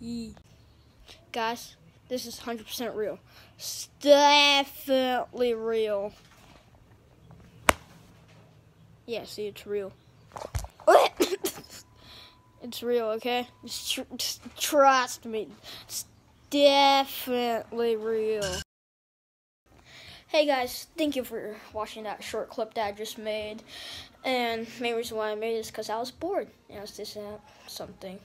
Yee. Guys, this is 100% real. Definitely real. Yeah, see, it's real. it's real, okay? Just, tr- just trust me. It's definitely real. Hey guys, thank you for watching that short clip that I just made. And main reason why I made it is because I was bored. And I was just something.